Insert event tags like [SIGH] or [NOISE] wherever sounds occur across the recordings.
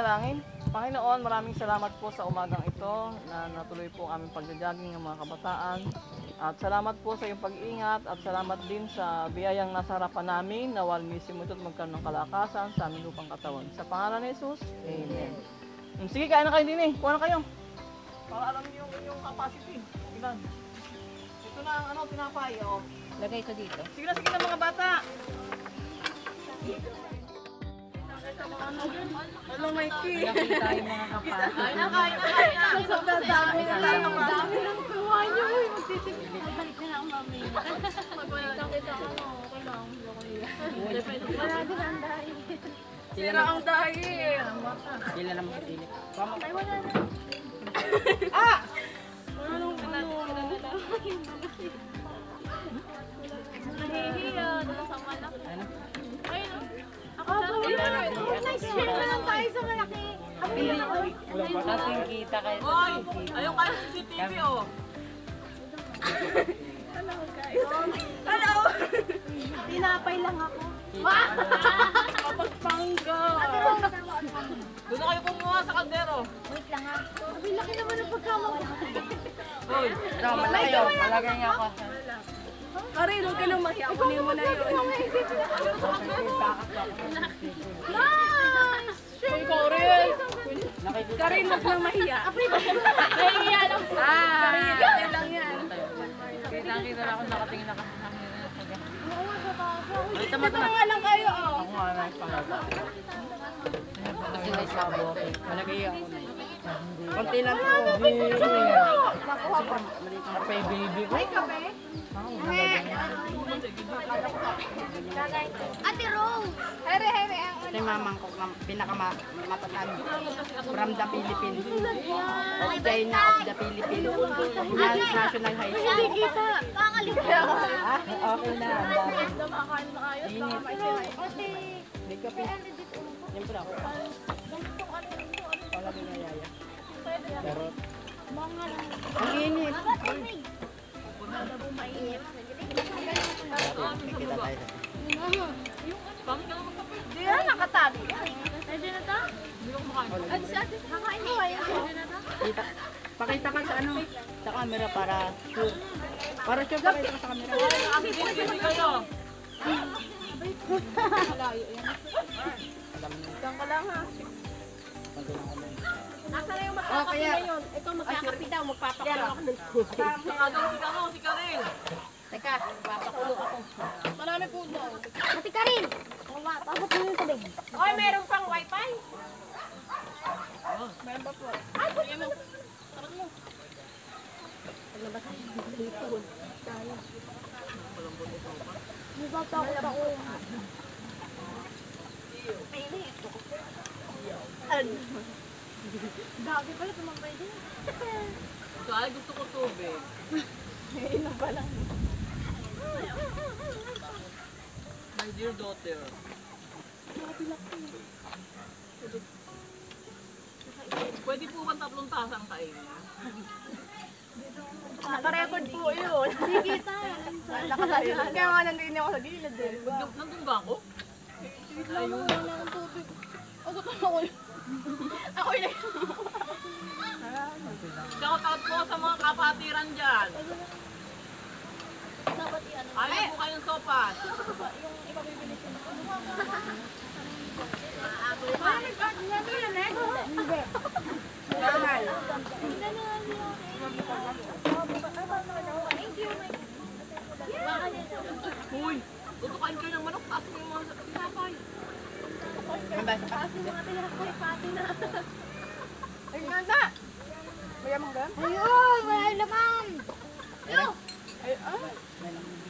manalangin. Panginoon, maraming salamat po sa umagang ito na natuloy po ang aming pagja-jogging ng mga kabataan. At salamat po sa iyong pag-iingat at salamat din sa biyayang nasa harapan namin na walmisin mo ito at magkaroon ng kalakasan sa aming lupang katawan. Sa pangalan ni Jesus, Amen. Mm, Sige, kain na kayo din eh. Kuha na kayo. Para alam niyo yung inyong capacity. Ilan? Ito na ang ano, tinapay. Oh. Lagay ko dito. Sige na, sige na mga bata. Ano, Mikey? Nakita yung mga kapas. Kain na, kain na, kain na. Sobrang dami na tayo Dami ng tuwa niyo. Uy, magtitigil. Balik na lang mami. Magwala kita ano, okay lang. Wala din ang dahil. Sira ang dahil. Sila naman sa sili. Ay, wala na. Kita kayo sa Hoy! sili. Ayun ka sa CCTV, oh. Hello! Tinapay lang ako. Kapagpangga. Doon na kayo kumuha sa kaldero. Wait lang ha. Sabi, laki naman ang pagkamang. Hoy! Ito, malaki yun. Malagay niya ako. Karin, huwag ka nang mahiya. Kunin mo na yun. Nice! Hoy, Corel! Karin, huwag nang mahiya. [LAUGHS] Mahiya lang. Ah! Karin, lang yan. Kita-kita na ako nakatingin na kasi. Oo nga, sa taas. Ito mo ito. nga lang kayo, oh. Ako nga na pangalan. Kasi may sabo ako. Malagay ako na. Konti lang ito. Kapay baby ko. Ate Rose! Here, here, ang Ito yung mamang ko, mam- pinakamatatag from the Philippines. Of China, of the Philippines. Na- National High School. Hindi kita. Kakalimutan. Ah, okay na. Ang dami. Makain na kayo. Init. Ate, May kape. Siyempre ako. Wala binayaya. Charot. mga lang. Ang init. Kita tayo. Di yan, nakatabi yan. Pwede na ta? At si ate, kakain mo ay. Pwede na ta? Kita. Pakita ka sa ano, sa camera para sure. Para sure pakita ka sa camera. CCTV kayo. Diyan ka lang ha. Na Oh, kaya- ngayon? Ikaw magkakapi daw, magpapakulo ako ng tubig. Saka doon si si Karel. Teka, papakulo ako. Marami po daw. Karin! Mama, tapos mo yung tubig. Oy, meron pang wifi? Meron ba po? Ay, pwede mo. Sarap mo. Paglabas tayo ng cellphone. Tayo. Di ba takot ako? Mainit. Ano? Dami pala tumambay din. [LAUGHS] Ito ay gusto ko tubig. Ina pa lang. My dear daughter. Pwede po ba tatlong tasang kainin? Naka-record po yun. [LAUGHS] Sige tayo. Kaya nga nandun ako sa gilid. Nandun ba ako? Ayun. Wala akong tubig. Ako ako Ako [LAUGHS] yun. Shout out po sa mga kapatiran dyan. Dapat i-ano. Ayaw po kayong sopas. Yung ipabibili sa Mami, ba't nandun yan eh? Hindi. Mahal. Thank you. Uy, tutukain kayo ng manok. Taas mo yung mga tinapay. Mabasa ka. Kasi mga tinapay pati na. Ay, ganda. May amang gan? Ayun, wala naman. Ayun. Ay, ah.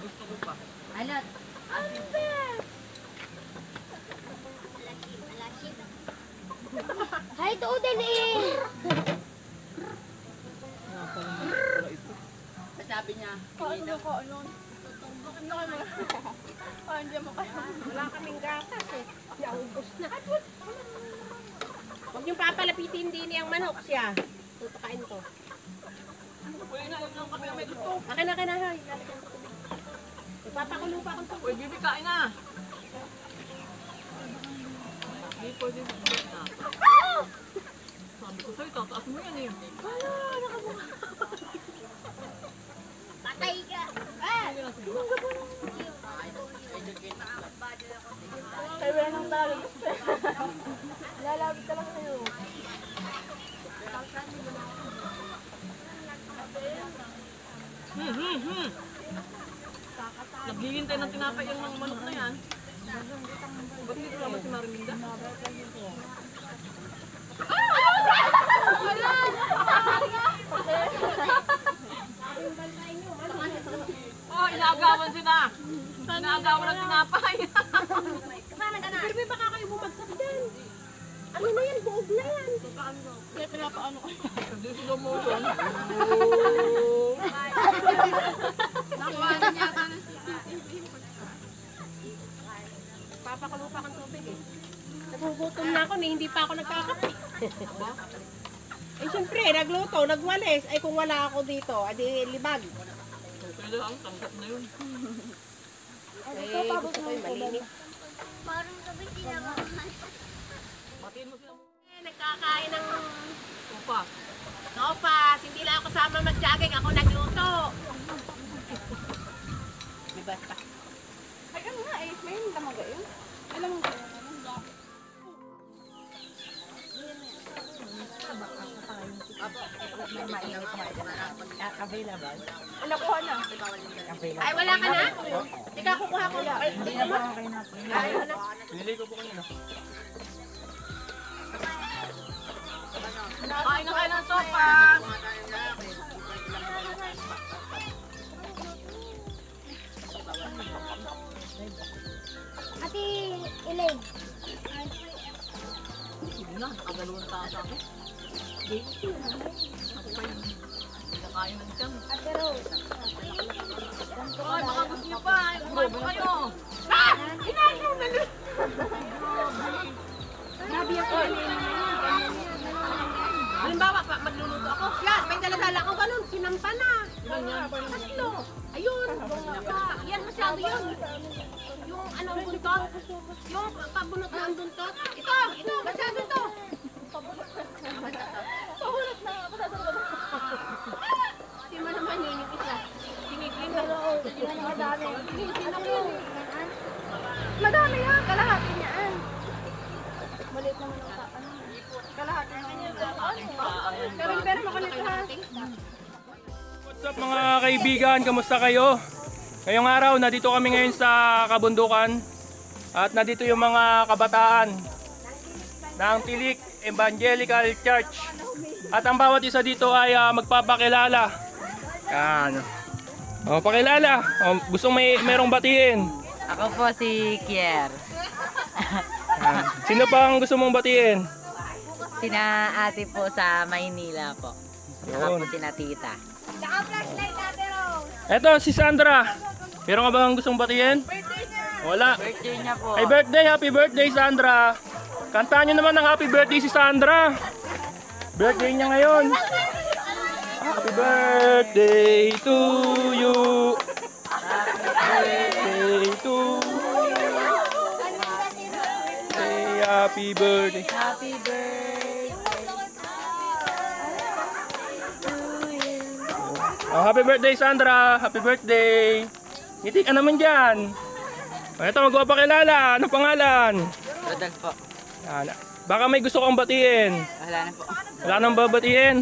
Gusto ko pa. Alat. Ano ba? Hi to Udalin! Sabi niya, Paano ko ano? Bakit na kayo? Paano dyan mo kayo? wala kaming gatas eh. Naubos na. Huwag niyong papalapitin din yung manok siya. Tutakain ko. Na. Akin na, akin na. Hoy. Ipapakulo pa akong Uy, bibi, kain na. Hindi pwede na. Sabi ko sa'yo, tataas mo yan eh. Patay ka. Ay, wala nang talo. [LAUGHS] Lalapit ka lang sa'yo. Hmm, hmm, hmm. Naghihintay ng tinapay yung mga manok na yan. Ba't hindi naman si Mariminda? Oh, inaagawan sila. Inaagawan ng tinapay. Na yan? Buog na yan. Kaya pinapaano ko. Hindi sila mo doon. Papakulo pa kang tubig eh. Nagugutom na ako, eh, hindi pa ako nagkakape. Eh, syempre, nagluto, nagwalis. Ay, kung wala ako dito, adi libag. Pwede lang, tanggap na yun. Eh, gusto ko yung malinis. Parang sabi kinakain. Nagkakain ng Opa. sopas. Hindi lang ako kasama mag-jogging. Ako nagluto. Diba? Ay, ano nga eh. May damaga yun. Alam mo Available? Nakuha na. Available. Ay, wala ka na? Ikaw kukuha ko. Ay, Hindi na na. Ay, wala. Pinili ko po kanina. Na kayo ng sopa. Ate, Elaine. Sige na, nakadalawang tao sa akin. Ako pa yung nakain ng tiyan. Ate Rose. Ay, baka gusto niyo pa. Kumain pa kayo. Ah! Inaano na nun. Grabe ako. Halimbawa, pa, magluluto ako. Yan, may daladala ko ganun. Sinampa na. Tatlo. Ayun. Yan, masyado yun. Yung ano, buntot. Yung pabunot na ang buntot. Ito, ito, masyado to. Pahulot na. Di mo naman yun yung isa. Tinigil na. Yan ang madami. Yan. Kalahati niyaan. Malit naman ang ta- ano. Kalahati yung Pero pero makulit ha. What's up mga kaibigan, kamusta kayo? Ngayong araw, nandito kami ngayon sa kabundukan at nandito yung mga kabataan ng Tilik Evangelical Church. At ang bawat isa dito ay ah, magpapakilala. Yan. O, pakilala. O, gustong may merong batiin. Ako po si Kier. Sino pang gusto mong batiin? Sina ate po sa Maynila po. Saka Yun. po sina tita. Flashlight Ate Rose. Eto, si Sandra. Meron ka bang gustong batiin? Wala. Birthday niya po. Happy birthday, happy birthday Sandra. Kantahan nyo naman ng happy birthday si Sandra. Birthday niya ngayon. Happy birthday to you. Happy birthday to you. Happy birthday. Happy birthday. Oh, happy birthday Sandra. Happy birthday. Ngiti ka naman dyan. Oh, Ito, magpapakilala. Ano pangalan? Rodolfo po. Yan. Baka may gusto kong batiin. Wala na po. Wala nang babatiin.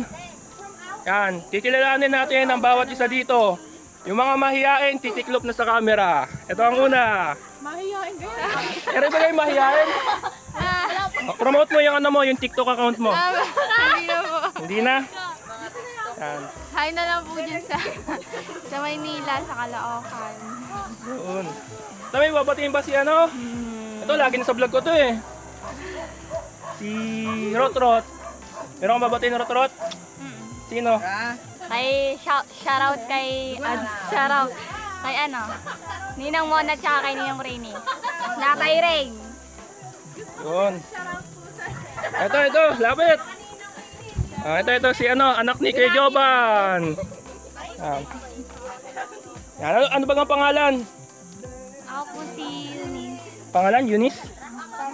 Yan, kikilalanin natin ang bawat isa dito. Yung mga mahihain, titiklop na sa camera. Ito ang una. Mahihain kayo. Pero ba kayo mahihain? Oh, promote mo yung ano mo, yung TikTok account mo. Hindi na po. Hindi na? Yan. Hi na lang po dyan sa, sa Maynila, sa Caloocan. Doon. May babatiin ba si ano? Ito, lagi na sa vlog ko to eh. Si Rotrot. Meron kang babatiin Rot Rot? Sino? Kay, shout, shoutout kay, uh, shoutout kay ano, Ninang Mona tsaka kay Ninang Rainy. Na kay Rain. Yun. Ito, ito, lapit. Ah, ito, ito, si ano, anak ni Kuya Joban. Yan, ano, ano ba ang pangalan? Ako po si Eunice. Pangalan, Eunice?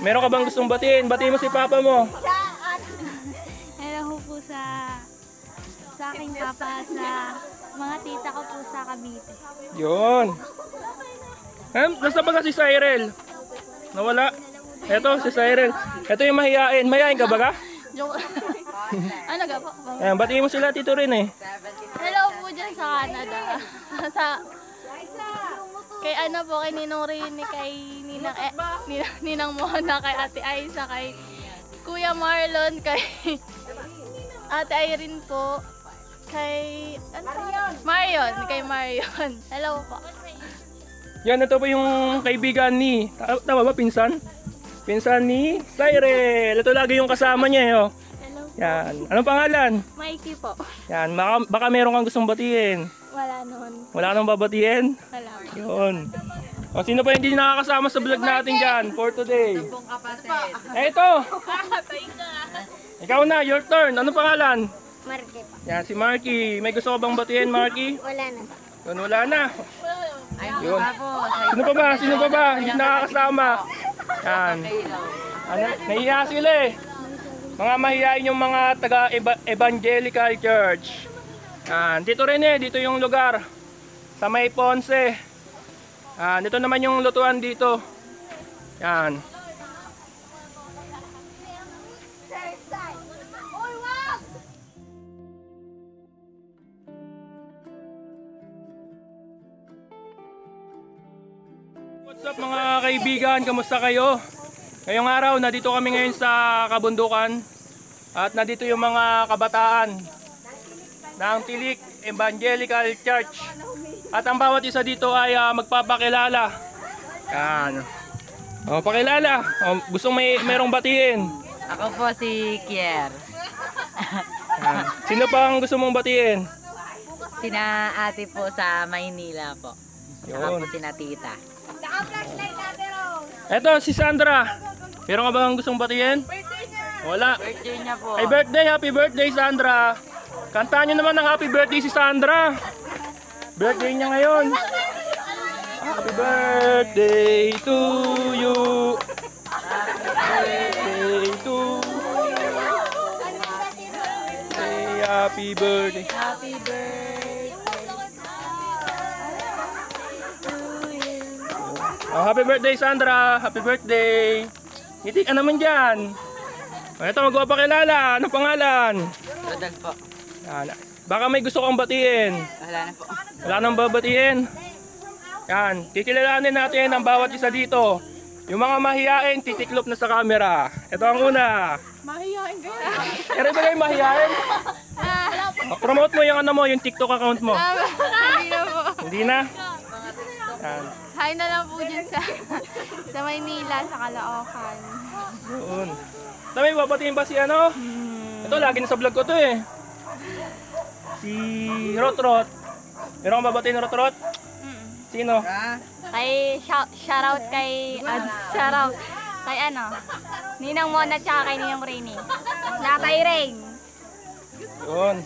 Meron ka bang gustong batiin? Batiin mo si papa mo. Hello po sa sa aking papa sa mga tita ko po sa Cavite. Yun. Eh, nasa ba si Cyril? Nawala. Eto, si Cyril. Eto yung mahihain. Mahihain ka ba ka? Joke. Ano ga po? Ayan, batiin mo sila tito rin eh. Hello po dyan sa Canada. [LAUGHS] sa kay ano po, kay Ninong Rini, kay Ninang, eh, Ninang, Ninang Mona, kay Ate Aiza, kay Kuya Marlon, kay [LAUGHS] Ate Irene po, kay ano? Marion, kay Marion. [LAUGHS] Hello po. Yan, ito po yung kaibigan ni, ta- tama ba, pinsan? Pinsan ni Cyril. Ito lagi yung kasama niya eh, oh. Yan. Anong pangalan? Mikey po. Yan, baka, baka meron kang gustong batiin. Wala noon. Wala nang babatiin? Wala. Yun. O, sino pa hindi nakakasama sa vlog natin dyan for today? Eh, ito! Ikaw na, your turn. Ano pangalan? Marke pa. Yan, si Marky. May gusto ka bang batiin, Marky? Wala na. Yun, wala na. Ayun Yun. Sino pa ba? Sino pa ba? Hindi nakakasama. Yan. Ano, nahiya sila eh. Mga mahihayin yung mga taga Eva- Evangelical Church. Yan. Dito rin eh. Dito yung lugar. Sa May Ponce. Yan. Dito naman yung lutuan dito. Yan. What's up mga kaibigan? Kamusta kayo? Ngayong araw, nandito kami ngayon sa kabundukan at nandito yung mga kabataan ng Tilik Evangelical Church. At ang bawat isa dito ay ah, magpapakilala. Yan. O, pakilala. O, gustong may merong batiin. Ako po si Kier. Yan. Sino pang gusto mong batiin? Sina ate po sa Maynila po. Saka po sina tita. Eto, si Sandra. Meron ka bang gustong batiin? Wala. Birthday niya po. Ay birthday, happy birthday Sandra. Kantahan nyo naman ng happy birthday si Sandra. Birthday niya ngayon. Happy birthday to you. Birthday to Hey, happy birthday. Happy birthday. Oh, happy birthday Sandra. Happy birthday. Ngiti ka naman dyan. Oh, ito, magpapakilala. Anong pangalan? Rodan po. Yan. Baka may gusto kang batiin. Wala na po. Wala nang babatiin. Yan, kikilalanin natin ang bawat isa dito. Yung mga mahihain, titiklop na sa camera. Ito ang una. Mahihain kayo. Ere ba kayo mahihain? Oh, promote mo yung ano mo, yung TikTok account mo. Hindi na po. Hindi na? Yan. Hi na lang po dyan sa, [LAUGHS] sa Maynila, sa Caloocan. Yun. Tama, babatiin ba si ano? Ito, lagi na sa vlog ko to eh. Si Rotrot. Meron kang babatiin Rotrot? Sino? Kay, shout, shoutout kay, ad, shoutout kay ano, Ninang Mona tsaka kay Ninang Rainy. Natay Rain. Yun.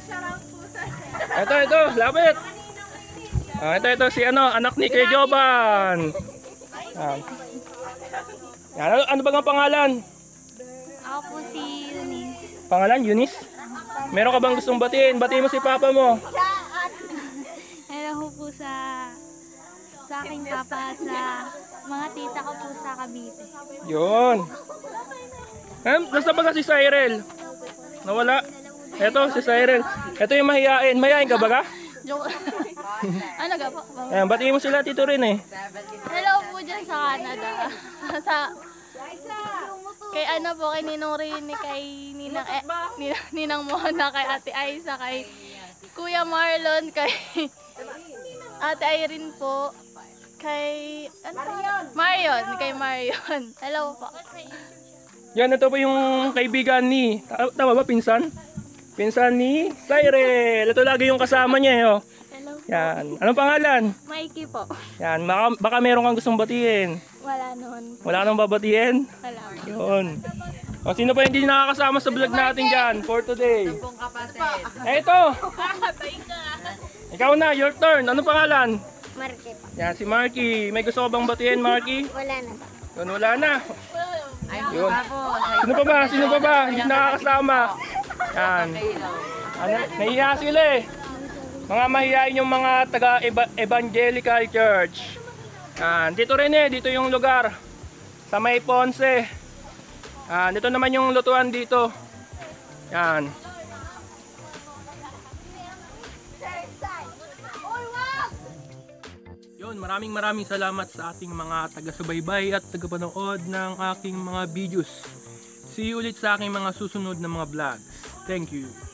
Ito, ito, lapit. Ah, ito, ito, si ano, anak ni Kuya Joban. Yan, ano, ano ba ang pangalan? Ako po si Eunice. Pangalan, Eunice? Meron ka bang gustong batiin? Batiin mo si papa mo. Hello ho po sa sa aking papa at sa mga tita ko po sa Cavite. Yun. Eh, nasa ba si Cyril? Nawala. Ito, si Cyril. Ito yung mahihain. Mahihain ka ba ka? Joke. [LAUGHS] ano ga po? Ayan, batiin mo sila tito rin eh. Hello po dyan sa Canada. [LAUGHS] sa kay ano po, kay Ninong Rini, kay Ninang, eh, Ninang, Ninang Mona, kay Ate Aiza, kay Kuya Marlon, kay [LAUGHS] Ate Irene po, kay ano, Marion, kay Marion. Hello po. Yan, ito po yung kaibigan ni, ta- tama ba, pinsan? Pinsan ni Cyril. Ito lagi yung kasama niya eh, oh. Hello. Yan. Anong pangalan? Mikey po. Yan, baka, baka meron kang gustong batiin. Wala noon. Wala nang babatiin? Wala. Yun. O, sino pa hindi nakakasama sa vlog natin dyan for today? Kung kapatid. Eh, ito! Ikaw na, your turn. Anong pangalan? Marke pa. Yan, si Marky. May gusto ka bang batiin, Marky? Wala na. Yun, wala na. Ay, Yun. po. Sino pa ba? Sino pa ba? Hindi nakakasama. Yan. Ano, nahiya sila eh. Mga mahihain yung mga taga Eva- Evangelical Church. Yan. Dito rin eh, dito yung lugar. Sa May Ponce. Yan. Dito naman yung lutuan dito. Yan. Yun, maraming maraming salamat sa ating mga taga-subaybay at taga-panood ng aking mga videos. See you ulit sa aking mga susunod na mga vlogs. Thank you.